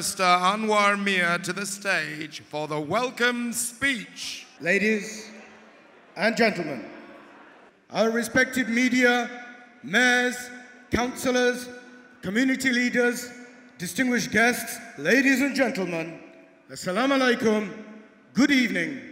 Barrister Anwar Mir to the stage for the welcome speech. Ladies and gentlemen, our respected media, mayors, councillors, community leaders, distinguished guests, ladies and gentlemen, Assalamu alaikum, good evening,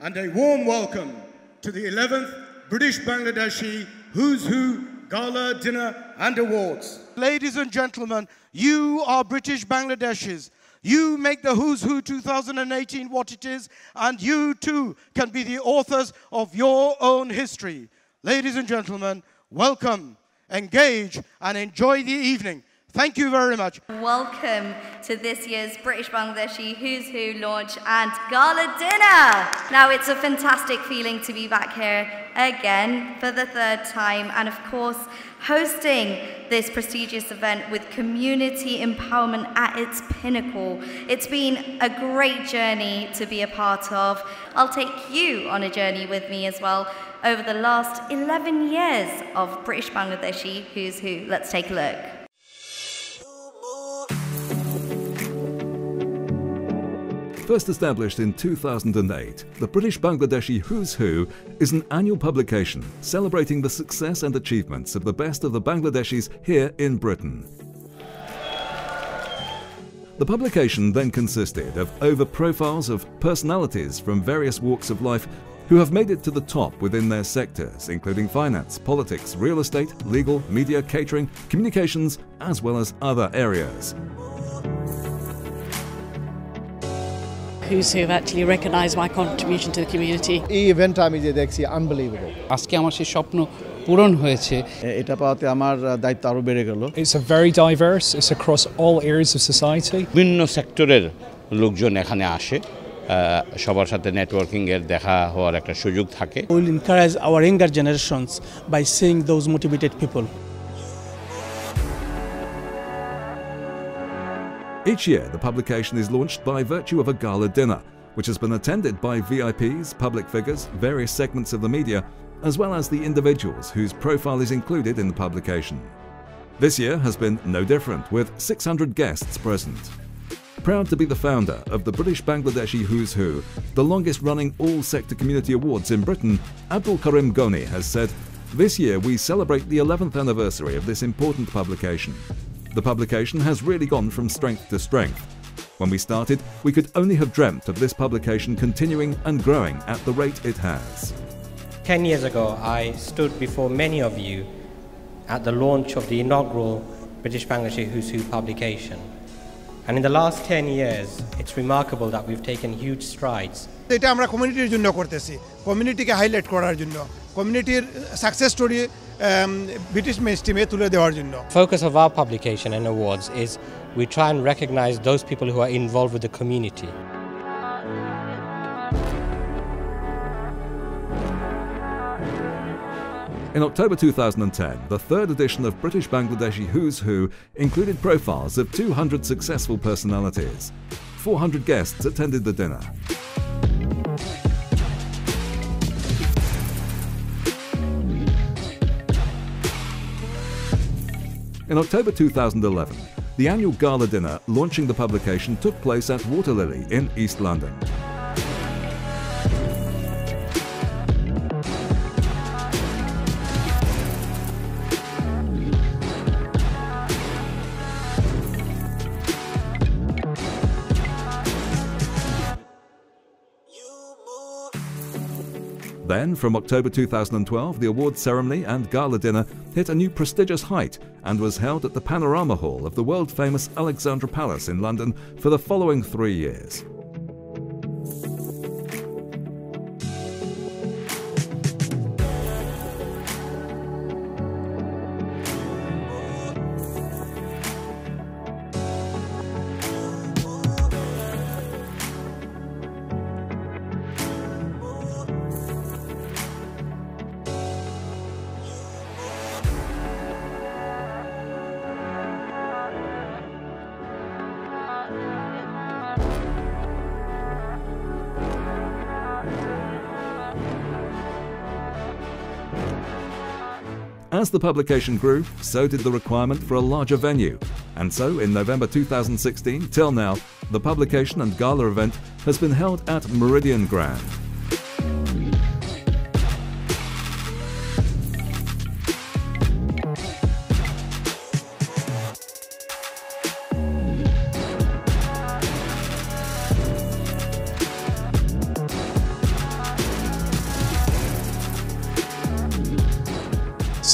and a warm welcome to the 11th British Bangladeshi Who's Who Gala Dinner and Awards. Ladies and gentlemen, you are British Bangladeshis. You make the Who's Who 2018 what it is, and you too can be the authors of your own history. Ladies and gentlemen, welcome, engage, and enjoy the evening. Thank you very much. Welcome to this year's British Bangladeshi Who's Who launch and gala dinner. Now, it's a fantastic feeling to be back here again for the third time, and of course, hosting this prestigious event with community empowerment at its pinnacle. It's been a great journey to be a part of. I'll take you on a journey with me as well over the last 11 years of British Bangladeshi Who's Who. Let's take a look. First established in 2008, the British Bangladeshi Who's Who is an annual publication celebrating the success and achievements of the best of the Bangladeshis here in Britain. The publication then consisted of over profiles of personalities from various walks of life who have made it to the top within their sectors, including finance, politics, real estate, legal, media, catering, communications, as well as other areas. Who's who have actually recognised my contribution to the community. এই event আমি যে দেখছি unbelievable আজকে আমার সেই স্বপ্ন পূরণ হয়েছে। এটা পাওয়াতে আমার দায়িত্ব আরও বেড়ে গেল। It's a very diverse, it's across all areas of society. বিভিন্ন সেক্টরের লোকজন এখানে আসে সবার সাথে নেটওয়ার্কিং এর দেখা হওয়ার একটা সুযোগ থাকে। Will encourage our younger generations by seeing those motivated people Each year, the publication is launched by virtue of a gala dinner, which has been attended by VIPs, public figures, various segments of the media, as well as the individuals whose profile is included in the publication. This year has been no different, with 600 guests present. Proud to be the founder of the British Bangladeshi Who's Who, the longest running all sector community awards in Britain, Abdul Karim Goni has said, This year we celebrate the 11th anniversary of this important publication. The publication has really gone from strength to strength. When we started, we could only have dreamt of this publication continuing and growing at the rate it has. Ten years ago, I stood before many of you at the launch of the inaugural British Bangladeshi Who's Who publication. And in the last 10 years, it's remarkable that we've taken huge strides. এটা আমরা কমিউনিটির জন্য করতেছি কমিউনিটিকে highlight করার জন্য কমিউনিটির success story British মেস্টিমে তুলে দেওয়ার জন্য Focus of our publication and awards is we try and recognize those people who are involved with the community. In October 2010, the third edition of British Bangladeshi Who's Who included profiles of 200 successful personalities. 400 guests attended the dinner. In October 2011, the annual gala dinner launching the publication took place at Waterlily in East London. Then, from October 2012, the awards ceremony and gala dinner hit a new prestigious height and was held at the Panorama Hall of the world famous Alexandra Palace in London for the following three years. As the publication grew, so did the requirement for a larger venue, And so, in November 2016 till now, the publication and gala event has been held at Meridian Grand.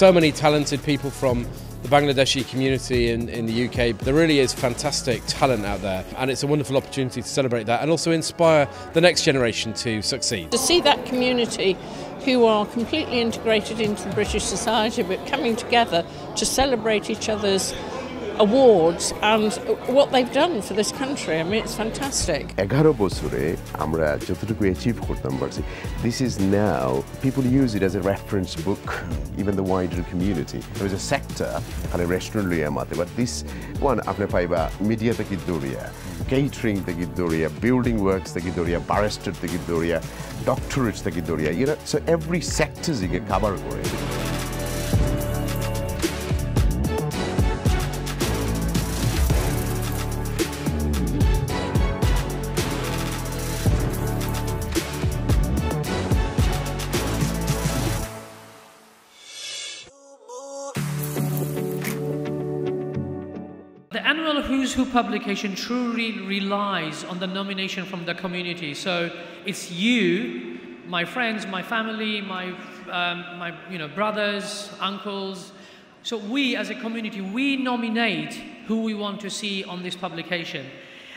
So many talented people from the Bangladeshi community in, in the UK. There really is fantastic talent out there, and it's a wonderful opportunity to celebrate that and also inspire the next generation to succeed. To see that community who are completely integrated into British society but coming together to celebrate each other's awards and what they've done for this country. I mean, it's fantastic. এগারো বছরে আমরা যতটুকু achieve করতাম পারছি this is now people use it as a reference book even the wider community it A sector খালি restaurant লইয়া মাতে but this one আপনি পাইবা মিডিয়া থেকে দৌড়িয়া কেটারিং থেকে দৌড়িয়া বিল্ডিং ওয়ার্কস থেকে দৌড়িয়া বারেস্টার থেকে দৌড়িয়া ডক্টরেটস থেকে দৌড়িয়া ইউনো সো এভরি সেক্টর ইকে কাভার করে annual Who's Who publication truly relies on the nomination from the community. So it's you, my friends, my family, my, um, my you know, brothers, uncles. So we as a community, we nominate who we want to see on this publication.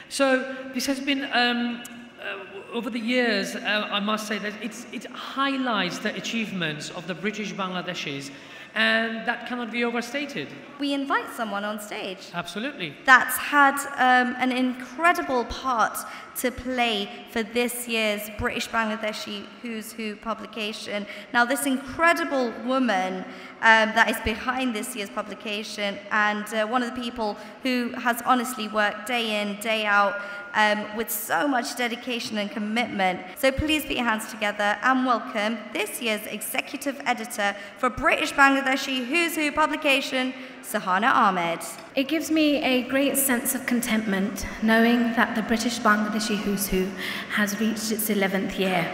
So this has been, um, uh, over the years, uh, I must say that it highlights the achievements of the British Bangladeshis and that cannot be overstated. We invite someone on stage. Absolutely. That's had um, an incredible part to play for this year's British Bangladeshi Who's Who publication. Now, this incredible woman um, that is behind this year's publication and uh, one of the people who has honestly worked day in, day out um, with so much dedication and commitment. So please put your hands together and welcome this year's executive editor for British Bangladeshi Who's Who publication, Sahana Ahmed. It gives me a great sense of contentment knowing that the British Bangladeshi Who's Who has reached its 11th year.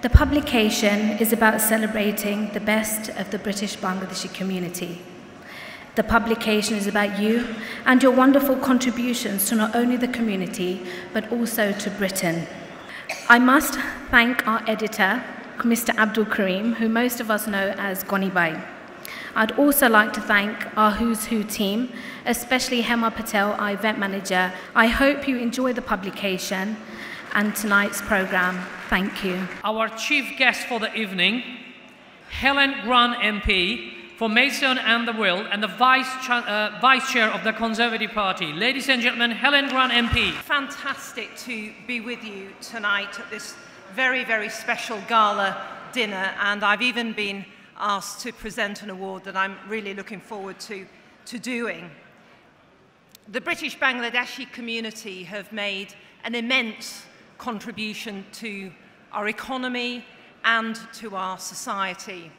The publication is about celebrating the best of the British Bangladeshi community. The publication is about you and your wonderful contributions to not only the community but also to Britain. I must thank our editor, Mr. Abdul Karim, who most of us know as Goni Bai. I'd also like to thank our Who's Who team, especially Hema Patel, our event manager. I hope you enjoy the publication and tonight's program. Thank you. Our chief guest for the evening, Helen Grant MP for Maidstone and the Weald and the Vice, uh, Vice Chair of the Conservative Party. Ladies and gentlemen, Helen Grant MP. Fantastic to be with you tonight at this very, very special gala dinner and I've even been asked to present an award that I'm really looking forward to, to doing. The British Bangladeshi community have made an immense contribution to our economy and to our society.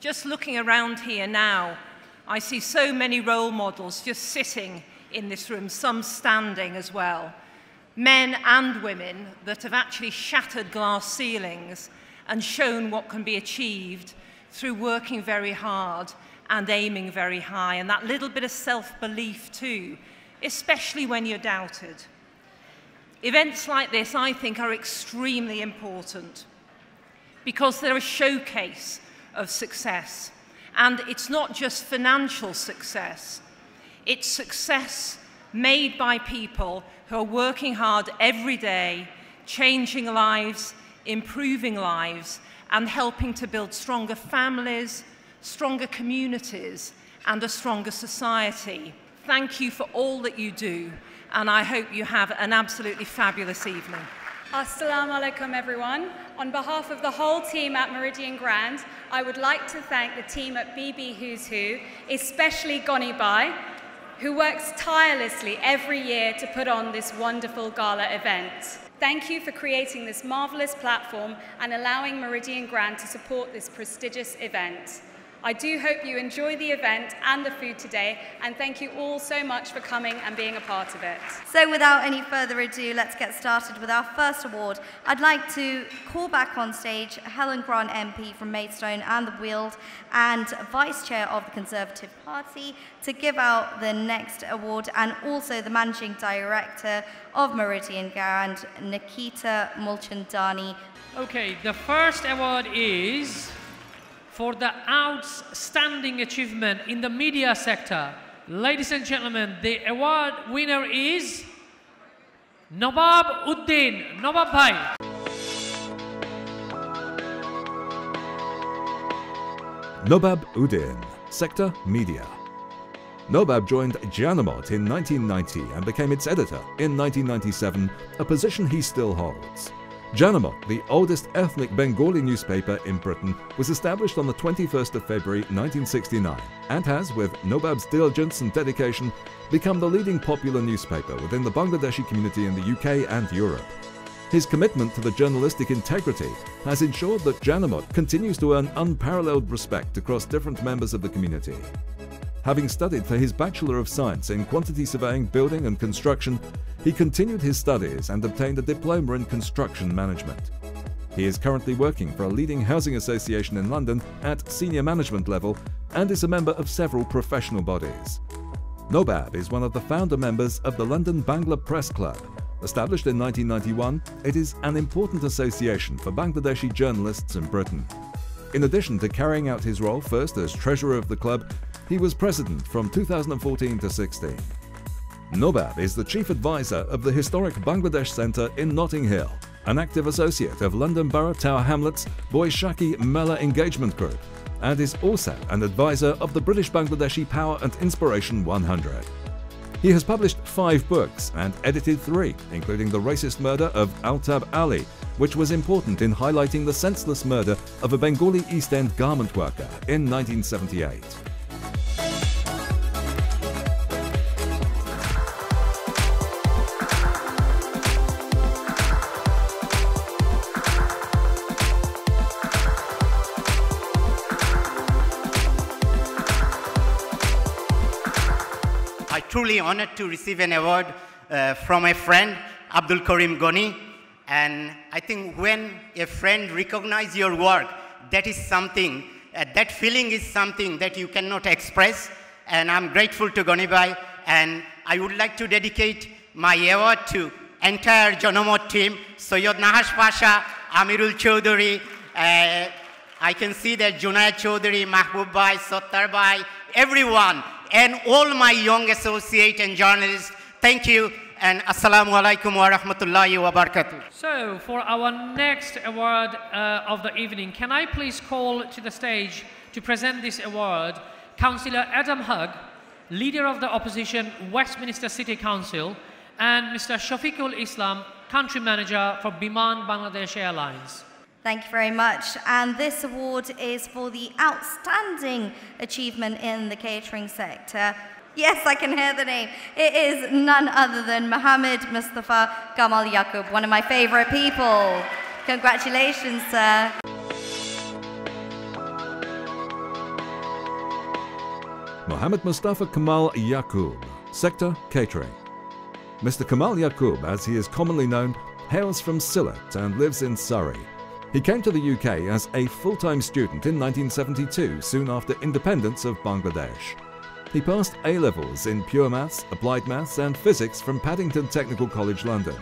Just looking around here now, I see so many role models just sitting in this room, some standing as well. Men and women that have actually shattered glass ceilings and shown what can be achieved through working very hard and aiming very high, and that little bit of self-belief too, especially when you're doubted. Events like this, I think, are extremely important because they're a showcase of success. And it's not just financial success, it's success made by people who are working hard every day, changing lives, improving lives, and helping to build stronger families, stronger communities, and a stronger society. Thank you for all that you do, and I hope you have an absolutely fabulous evening. Assalamu alaikum, everyone. On behalf of the whole team at Meridian Grand, I would like to thank the team at BB Who's Who, especially Goni Bai, who works tirelessly every year to put on this wonderful gala event. Thank you for creating this marvelous platform and allowing Meridian Grand to support this prestigious event. I do hope you enjoy the event and the food today, and thank you all so much for coming and being a part of it. So without any further ado, let's get started with our first award. I'd like to call back on stage Helen Grant MP from Maidstone and the Weald and Vice Chair of the Conservative Party to give out the next award and also the Managing Director of Meridian Grand, Nikita Mulchandani. Okay, the first award is for the outstanding achievement in the media sector. Ladies and gentlemen, the award winner is Nobab Uddin. Nobab Bhai. Nobab Uddin, Sector Media. Nobab joined Janamot in 1990 and became its editor in 1997, a position he still holds. Janamot, the oldest ethnic Bengali newspaper in Britain, was established on the 21st of February 1969 and has, with Nobab's diligence and dedication, become the leading popular newspaper within the Bangladeshi community in the UK and Europe. His commitment to the journalistic integrity has ensured that Janamot continues to earn unparalleled respect across different members of the community. Having studied for his Bachelor of Science in Quantity Surveying, Building and Construction, he continued his studies and obtained a diploma in construction management. He is currently working for a leading housing association in London at senior management level and is a member of several professional bodies. Nobab is one of the founder members of the London Bangla Press Club. Established in 1991, it is an important association for Bangladeshi journalists in Britain. In addition to carrying out his role first as treasurer of the club, he was president from 2014 to 16. Nobab is the chief advisor of the historic Bangladesh Centre in Notting Hill, an active associate of London Borough Tower Hamlets Boishaki Mela Engagement Group, and is also an advisor of the British Bangladeshi Power and Inspiration 100. He has published five books and edited three, including The Racist Murder of Altab Ali, which was important in highlighting the senseless murder of a Bengali East End garment worker in 1978. Honored to receive an award uh, from a friend, Abdul Karim Goni. And I think when a friend recognizes your work, that is something, uh, that feeling is something that you cannot express. And I'm grateful to Goni Bhai. And I would like to dedicate my award to entire Janamot team, Soyod Nahash Pasha, Amirul Chaudhuri, uh, I can see that Junayad Chaudhuri, Mahbub Bhai, Sattar Bhai, everyone, and all my young associate and journalists, thank you, and Assalamu alaikum wa rahmatullahi wa barakatuh. So, for our next award uh, of the evening, can I please call to the stage to present this award Councillor Adam Hug, Leader of the Opposition, Westminster City Council, and Mr. Shafiqul Islam, Country Manager for Biman Bangladesh Airlines. Thank you very much. And this award is for the outstanding achievement in the catering sector. Yes, I can hear the name. It is none other than Mohammed Mustafa Kamal Yaqub, one of my favorite people. Congratulations, sir. Mohammed Mustafa Kamal Yaqub, Sector Catering. Mr. Kamal Yaqub, as he is commonly known, hails from Sylhet and lives in Surrey. He came to the UK as a full-time student in 1972, soon after independence of Bangladesh. He passed A-levels in pure maths, applied maths and physics from Paddington Technical College, London.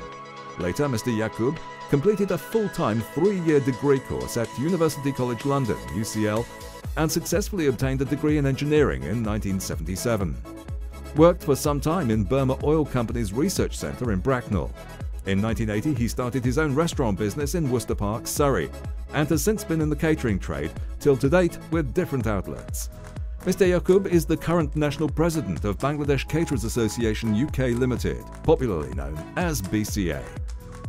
Later, Mr. Yaqub completed a full-time three-year degree course at University College London, UCL, and successfully obtained a degree in engineering in 1977. Worked for some time in Burma Oil Company's research centre in Bracknell. In 1980, he started his own restaurant business in Worcester Park, Surrey, and has since been in the catering trade till to date with different outlets. Mr. Yaqub is the current national president of Bangladesh Caterers Association UK Limited, popularly known as BCA.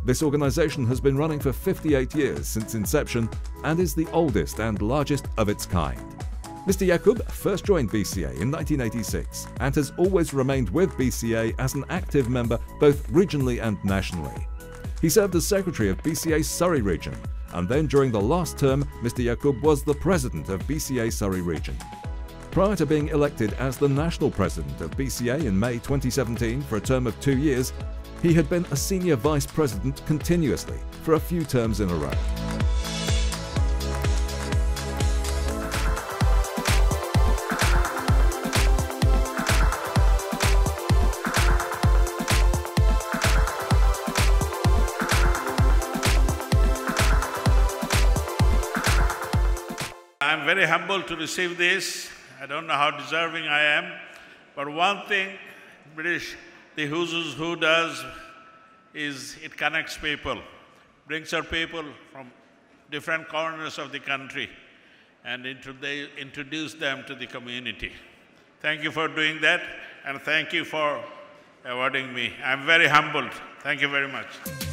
This organisation has been running for 58 years since inception and is the oldest and largest of its kind. Mr. Yaqub first joined BCA in 1986 and has always remained with BCA as an active member both regionally and nationally. He served as secretary of BCA Surrey region and then during the last term, Mr. Yaqub was the president of BCA Surrey Region. Prior to being elected as the national president of BCA in May 2017 for a term of two years, he had been a senior vice president continuously for a few terms in a row. I'm humble to receive this. I don't know how deserving I am, but one thing British, the Who's Who does is it connects people, brings our people from different corners of the country and introdu- introduce them to the community. Thank you for doing that, and thank you for awarding me. I'm very humbled. Thank you very much.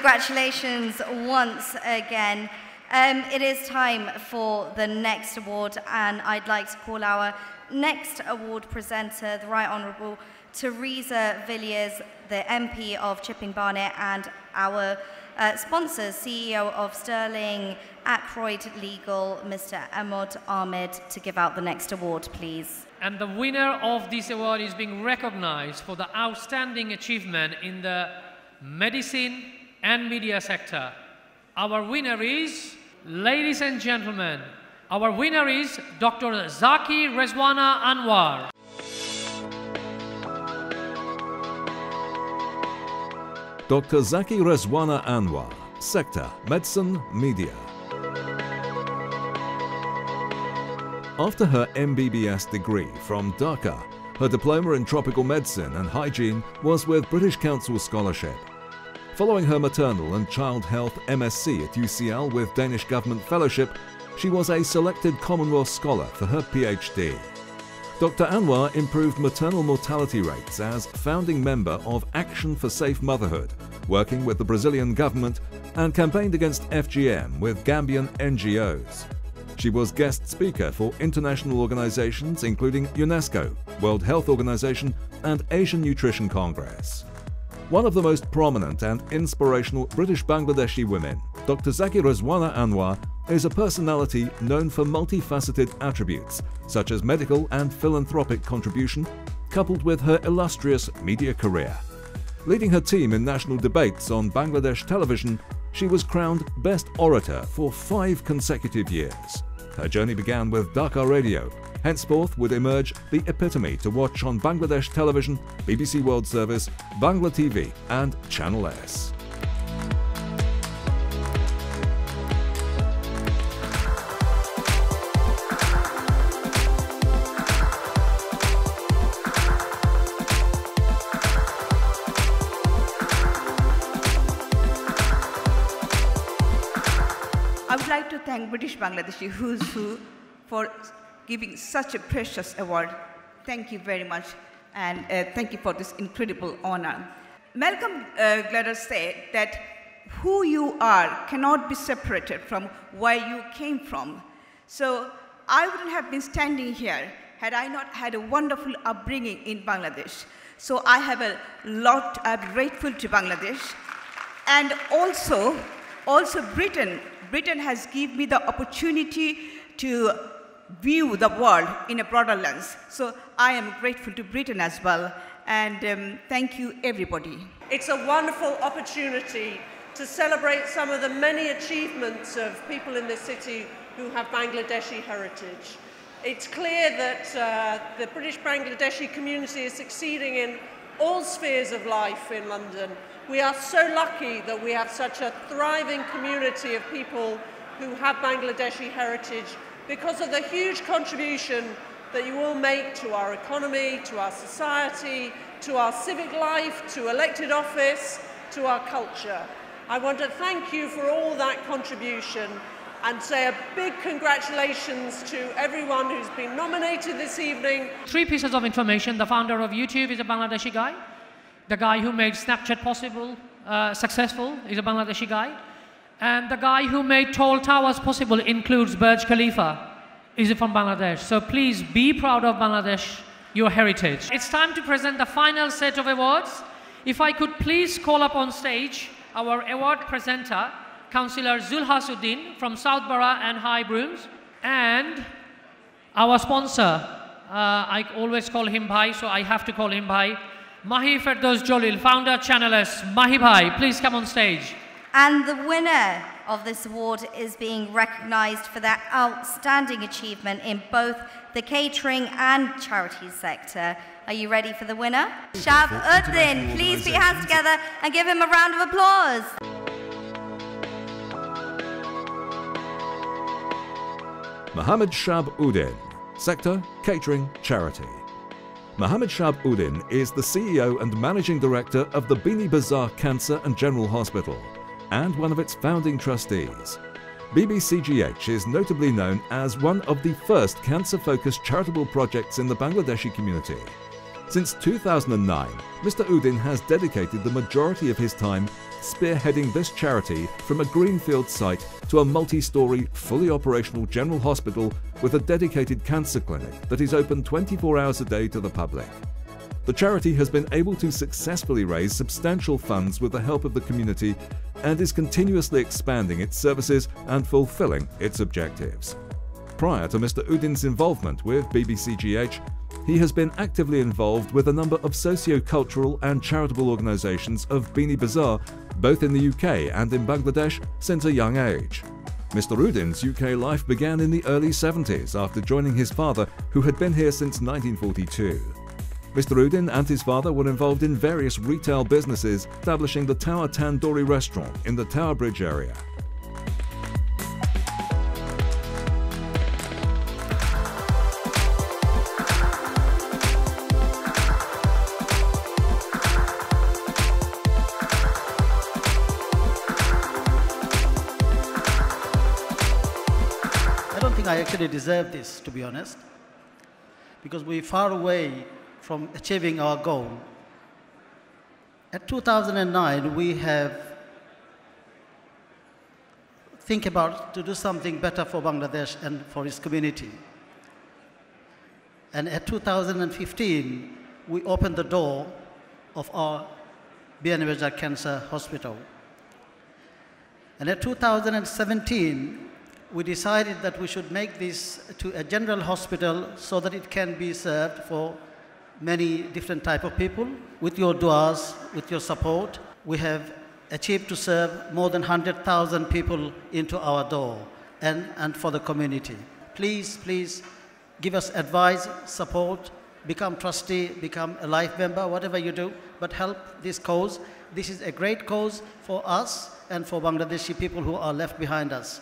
Congratulations once again. Um, it is time for the next award, and I'd like to call our next award presenter, the Right Honourable Teresa Villiers, the MP of Chipping Barnet, and our uh, sponsors, CEO of Sterling Ackroyd Legal, Mr. Ahmad Ahmed, to give out the next award, please. And the winner of this award is being recognized for the outstanding achievement in the medicine and media sector. Our winner is, ladies and gentlemen, our winner is Dr. Zaki Rezwana Anwar. Dr. Zaki Rezwana Anwar, Sector Medicine Media. After her MBBS degree from Dhaka, her diploma in tropical medicine and hygiene was with British Council Scholarship. Following her maternal and child health MSc at UCL with Danish Government Fellowship, she was a selected Commonwealth Scholar for her PhD. Dr. Anwar improved maternal mortality rates as founding member of Action for Safe Motherhood, working with the Brazilian government, and campaigned against FGM with Gambian NGOs. She was guest speaker for international organizations including UNESCO, World Health Organization, and Asian Nutrition Congress. One of the most prominent and inspirational British Bangladeshi women, Dr. Zaki Rezwana Anwar is a personality known for multifaceted attributes such as medical and philanthropic contribution, coupled with her illustrious media career. Leading her team in national debates on Bangladesh television, she was crowned Best Orator for five consecutive years. Her journey began with Dhaka Radio, henceforth would emerge the epitome to watch on Bangladesh television, BBC World Service, Bangla TV, and Channel S. I would like to thank British Bangladeshi Who's Who for giving such a precious award. Thank you very much, and uh, thank you for this incredible honor. Malcolm uh, said that who you are cannot be separated from where you came from. So I wouldn't have been standing here had I not had a wonderful upbringing in Bangladesh. So I have a lot, I'm grateful to Bangladesh. And also, also Britain. Britain has given me the opportunity to view the world in a broader lens. So I am grateful to Britain as well. And um, thank you, everybody. It's a wonderful opportunity to celebrate some of the many achievements of people in this city who have Bangladeshi heritage. It's clear that uh, the British Bangladeshi community is succeeding in all spheres of life in London. We are so lucky that we have such a thriving community of people who have Bangladeshi heritage because of the huge contribution that you all make to our economy, to our society, to our civic life, to elected office, to our culture. I want to thank you for all that contribution and say a big congratulations to everyone who's been nominated this evening. Three pieces of information. The founder of YouTube is a Bangladeshi guy. The guy who made Snapchat possible, uh, successful, is a Bangladeshi guy. And the guy who made tall towers possible includes Burj Khalifa, is from Bangladesh. So please be proud of Bangladesh, your heritage. It's time to present the final set of awards. If I could please call up on stage our award presenter, Councillor Zulhasuddin from South Southborough and High Brooms, and our sponsor, uh, I always call him Bhai, so I have to call him Bhai, Mahi Ferdoz Jalil, founder, Channel S. Mahi Bhai, please come on stage. And the winner of this award is being recognized for their outstanding achievement in both the catering and charities sector. Are you ready for the winner? Shab Uddin, please put your hands together and give him a round of applause. Mohammed Shab Uddin, Sector Catering Charity. Mohammed Shab Uddin is the CEO and Managing Director of the Bini Bazaar Cancer and General Hospital and one of its founding trustees. BBCGH is notably known as one of the first cancer-focused charitable projects in the Bangladeshi community. Since 2009, Mr. Uddin has dedicated the majority of his time spearheading this charity from a greenfield site to a multi-story, fully operational general hospital with a dedicated cancer clinic that is open 24 hours a day to the public. The charity has been able to successfully raise substantial funds with the help of the community and is continuously expanding its services and fulfilling its objectives. Prior to Mr. Uddin's involvement with BBCGH, he has been actively involved with a number of socio-cultural and charitable organisations of Bini Bazaar, both in the UK and in Bangladesh, since a young age. Mr. Uddin's UK life began in the early 70s after joining his father, who had been here since 1942. Mr. Uddin and his father were involved in various retail businesses, establishing the Tower Tandoori restaurant in the Tower Bridge area. I don't think I actually deserve this, to be honest, because we're far away from achieving our goal. At 2009, we have think about to do something better for Bangladesh and for its community. And at 2015, we opened the door of our Bianebajar Cancer Hospital. And at 2017, we decided that we should make this to a general hospital so that it can be served for many different type of people. With your duas, with your support, we have achieved to serve more than 100,000 people into our door and, and for the community. Please, please give us advice, support, become trustee, become a life member, whatever you do, but help this cause. This is a great cause for us and for Bangladeshi people who are left behind us.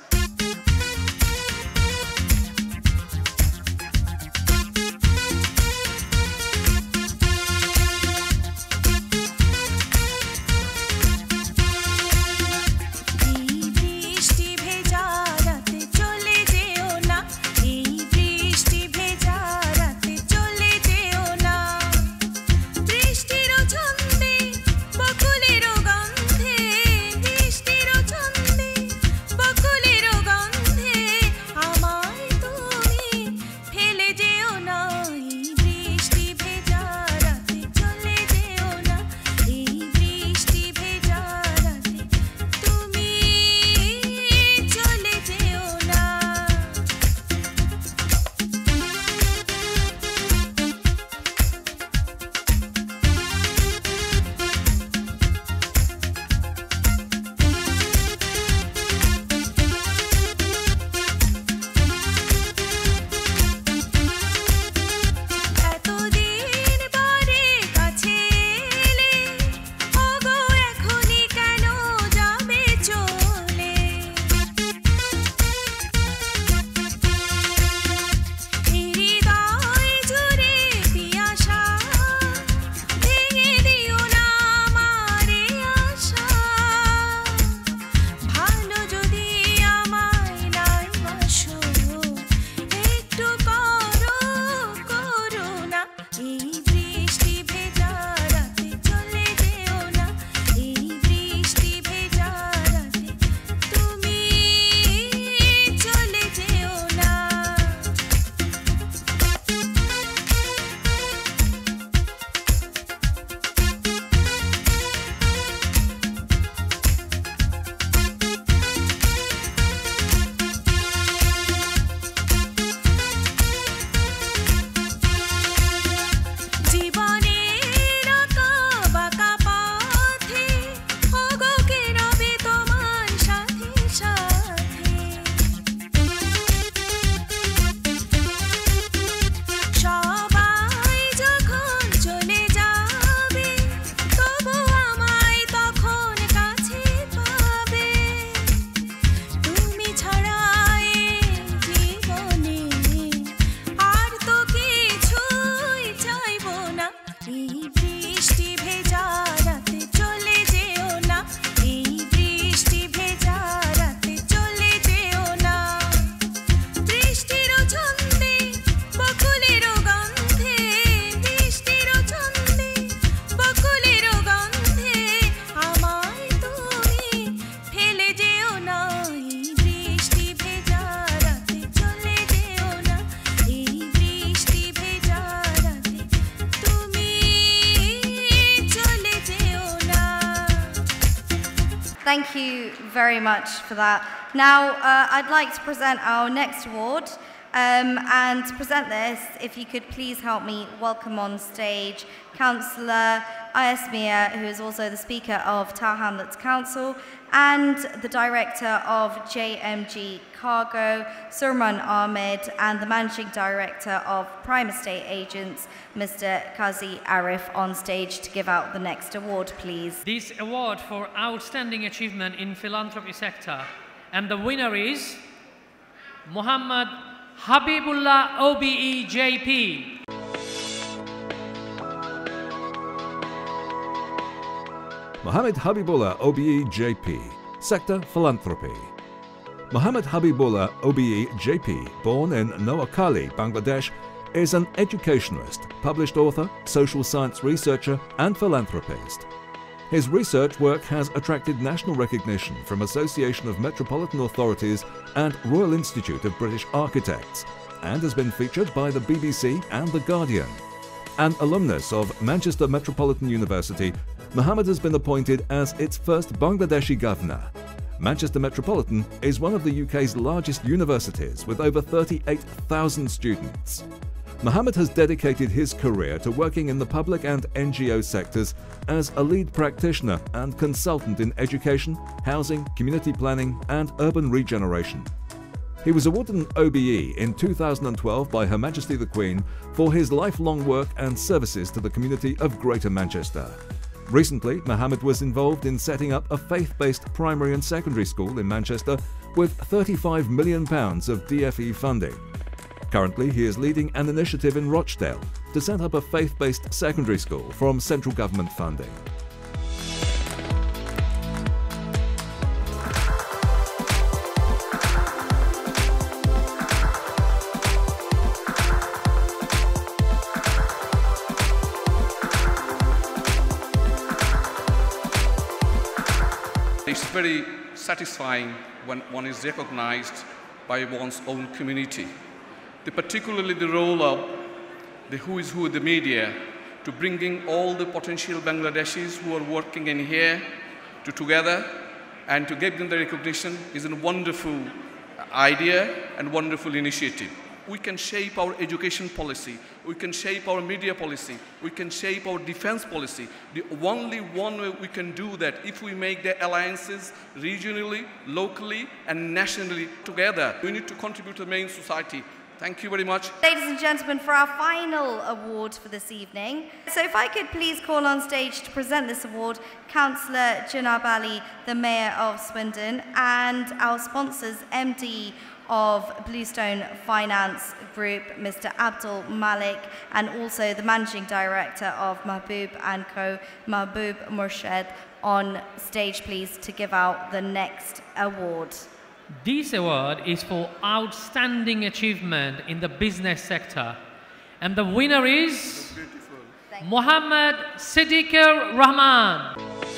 Thank you very much for that. Now, uh, I'd like to present our next award. Um, and to present this, if you could please help me welcome on stage Councillor Ayas Miah, who is also the Speaker of Tower Hamlets Council, and the Director of JMG Cargo, Surman Ahmed, and the Managing Director of Prime Estate Agents, Mr. Kazi Arif, on stage to give out the next award, please. This award for outstanding achievement in philanthropy sector. And the winner is Muhammad Habibullah OBE JP. Mohammed Habibullah OBE JP, Sector Philanthropy. Mohammed Habibullah OBE JP, born in Noakhali, Bangladesh, is an educationalist, published author, social science researcher, and philanthropist. His research work has attracted national recognition from Association of Metropolitan Authorities and Royal Institute of British Architects, and has been featured by the BBC and The Guardian. An alumnus of Manchester Metropolitan University, Mohammed has been appointed as its first Bangladeshi governor. Manchester Metropolitan is one of the UK's largest universities with over 38,000 students. Mohammed has dedicated his career to working in the public and NGO sectors as a lead practitioner and consultant in education, housing, community planning, and urban regeneration. He was awarded an OBE in 2012 by Her Majesty the Queen for his lifelong work and services to the community of Greater Manchester. Recently, Mohammed was involved in setting up a faith-based primary and secondary school in Manchester with £35 million of DFE funding. Currently, he is leading an initiative in Rochdale to set up a faith-based secondary school from central government funding. Very satisfying when one is recognized by one's own community. The, particularly the role of the who is who the media to bringing all the potential Bangladeshis who are working in here to together and to give them the recognition is a wonderful idea and wonderful initiative. We can shape our education policy, we can shape our media policy, we can shape our defense policy. The only one way we can do that if we make the alliances regionally, locally, and nationally together. We need to contribute to the main society. Thank you very much. Ladies and gentlemen, for our final award for this evening. So if I could please call on stage to present this award, Councillor Junab Ali, the Mayor of Swindon, and our sponsors, MD of Bluestone Finance Group, Mr. Abdul Malik, and also the Managing Director of Mahbub & Co, Mahbub Murshed, on stage please to give out the next award. This award is for outstanding achievement in the business sector. And the winner is Mohammed Siddiqur Rahman.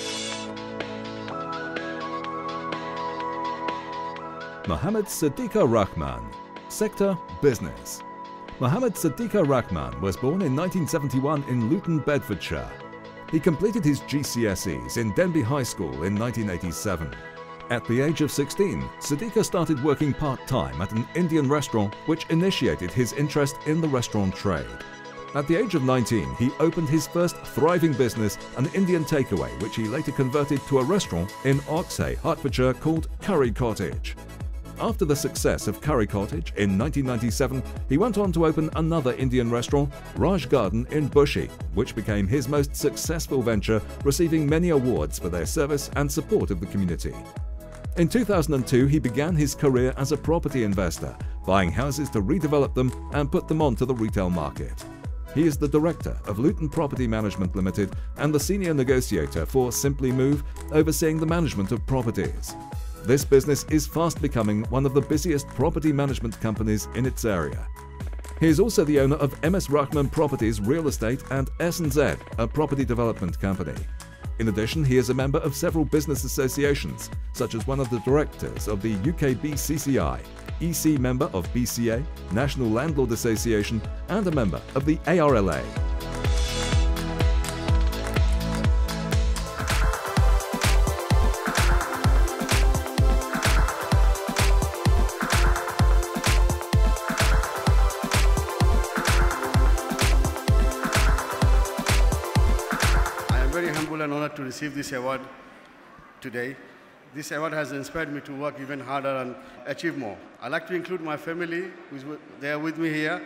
Mohammed Siddiqur Rahman, Sector Business. Mohammed Siddiqur Rahman was born in 1971 in Luton, Bedfordshire. He completed his GCSEs in Denbigh High School in 1987. At the age of 16, Siddiqur started working part-time at an Indian restaurant which initiated his interest in the restaurant trade. At the age of 19, he opened his first thriving business, an Indian takeaway, which he later converted to a restaurant in Oxhey, Hertfordshire called Curry Cottage. After the success of Curry Cottage in 1997, he went on to open another Indian restaurant, Raj Garden in Bushey, which became his most successful venture, receiving many awards for their service and support of the community. In 2002, he began his career as a property investor, buying houses to redevelop them and put them onto the retail market. He is the director of Luton Property Management Limited and the senior negotiator for Simply Move, overseeing the management of properties. This business is fast becoming one of the busiest property management companies in its area. He is also the owner of MS Rahman Properties Real Estate and S&Z, a property development company. In addition, he is a member of several business associations, such as one of the directors of the UK BCCI, EC member of BCA, National Landlord Association, and a member of the ARLA. To receive this award today. This award has inspired me to work even harder and achieve more. I'd like to include my family, who's there with me here,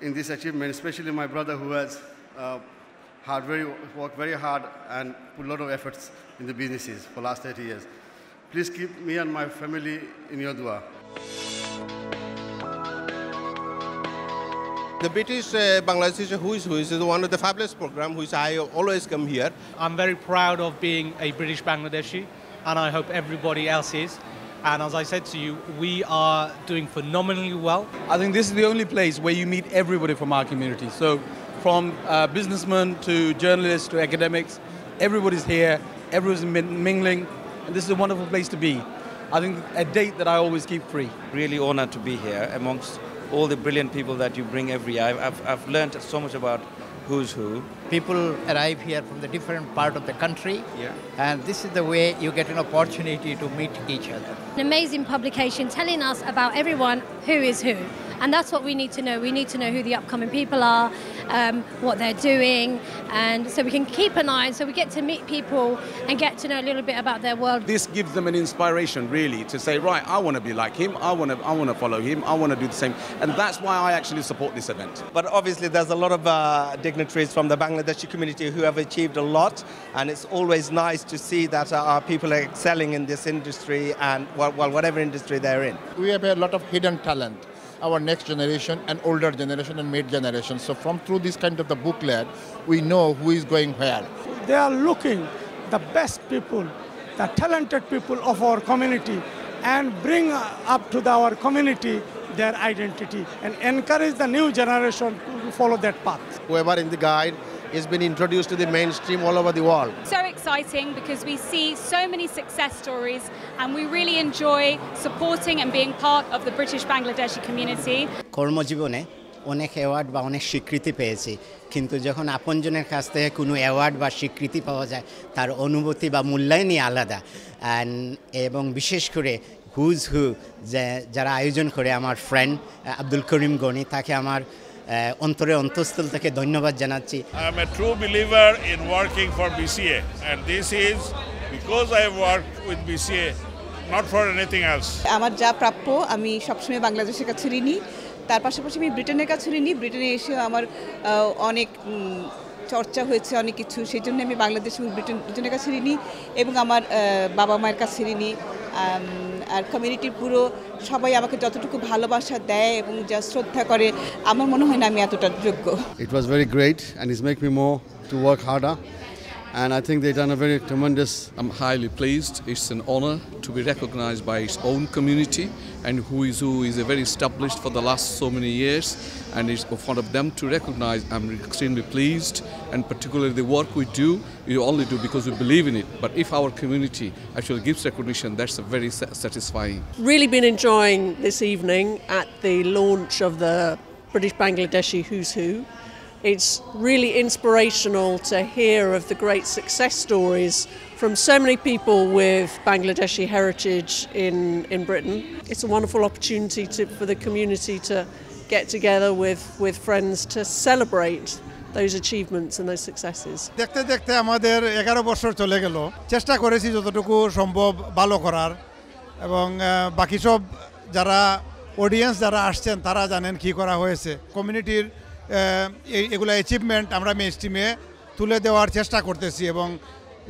in this achievement, especially my brother who has uh, hard very, worked very hard and put a lot of efforts in the businesses for last 30 years. Please keep me and my family in your dua. The British uh, Bangladeshi Who is Who is one of the fabulous program which I always come here. I'm very proud of being a British Bangladeshi, and I hope everybody else is. And as I said to you, we are doing phenomenally well. I think this is the only place where you meet everybody from our community. So, from uh, businessmen to journalists to academics, everybody's here, everyone's mingling, and this is a wonderful place to be. I think a date that I always keep free. really honored to be here amongst all the brilliant people that you bring every year. I've, I've, I've learned so much about who's who. People arrive here from the different part of the country, Yeah. and this is the way you get an opportunity to meet each other. An amazing publication telling us about everyone who is who. And that's what we need to know. We need to know who the upcoming people are, um, what they're doing, and so we can keep an eye, so we get to meet people and get to know a little bit about their world. This gives them an inspiration, really, to say, right, I want to be like him, I want to, I want to follow him, I want to do the same, and that's why I actually support this event. But obviously, there's a lot of uh, dignitaries from the Bangladeshi community who have achieved a lot, and it's always nice to see that uh, our people are excelling in this industry and well, well, whatever industry they're in. we have a lot of hidden talent our next generation and older generation and mid generation so from through this kind of the booklet we know who is going where They are looking the best people, the talented people of our community, and bring up to the, our community their identity and encourage the new generation to follow that path. Whoever in the guide has been introduced to the mainstream all over the world. So exciting because we see so many success stories and we really enjoy supporting and being part of the British Bangladeshi community. কর্মজীবনে অনেক award বা অনেক স্বীকৃতি পেয়েছি কিন্তু যখন আপনজনের কাছ থেকে কোনো অ্যাওয়ার্ড বা স্বীকৃতি পাওয়া যায় তার অনুভূতি বা মূল্যায়নই আলাদা এবং বিশেষ করে হুজ হু যারা আয়োজন করে আমার ফ্রেন্ড আব্দুল করিম গনি তাকে আমার অন্তরে অন্তঃস্থল থেকে ধন্যবাদ জানাচ্ছি। I'm a true believer in working for BCA, and this is because I have worked with BCA, not for anything else. আমার যা প্রাপ্য আমি সবসময় বাংলাদেশের কাছে ঋণী। তার পাশাপাশি আমি ব্রিটেনের কাছে ঋণী। ব্রিটেনে এসে আমার অনেক চর্চা হয়েছে অনেক কিছু। সেই জন্য আমি বাংলাদেশ এবং ব্রিটেন ব্রিটেনের কাছে ঋণী এবং আমার বাবা মায়ের কাছে ঋণী। আম, আর কমিউনিটির পুরো সবাই আমাকে যতটুকু ভালোবাসা দেয় এবং যা শ্রদ্ধা করে আমার মনে হয় না আমি এতটা যোগ্য It was very great and it's made me more to work harder. And I think they've done a very tremendous. I'm highly pleased. It's an honor to be recognized by its own community, and Who is Who is a very established for the last so many years. And it's for them to recognize. I'm extremely pleased, and particularly the work we do, we only do because we believe in it. But if our community actually gives recognition, that's very satisfying. really been enjoying this evening at the launch of the British Bangladeshi Who's Who. It's really inspirational to hear of the great success stories from so many people with Bangladeshi heritage in, in Britain. It's a wonderful opportunity to, for the community to get together with, with friends to celebrate those achievements and those successes. দেখতে দেখতে আমাদের এগারো বছর চলে গেল চেষ্টা করেছি যতটুকু সম্ভব ভালো করার এবং আহ, বাকি সব যারা অডিয়েন্স যারা আসছেন তারা জানেন কি করা হয়েছে কমিউনিটির এগুলো অ্যাচিভমেন্ট আমরা মেন স্ট্রিমে তুলে দেওয়ার চেষ্টা করতেছি এবং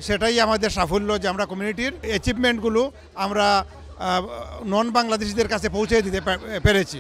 সেটাই আমাদের সাফল্য যে আমরা কমিউনিটির অ্যাচিভমেন্টগুলো আমরা নন বাংলাদেশিদের কাছে পৌঁছে দিতে পেরেছি।